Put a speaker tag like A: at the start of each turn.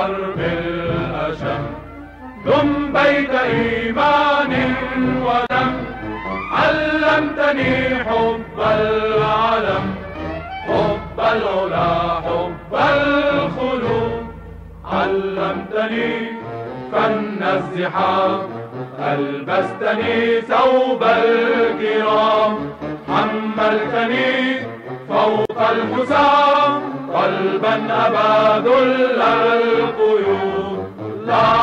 A: الحرب الأشم دم بيت إيمان ودم. علمتني حب العلم. حب العلا حب الخلود علمتني فن الزحام. ألبستني ثوب الكرام. حملتني فوق الحسام. قلبا أبا ذل boyu la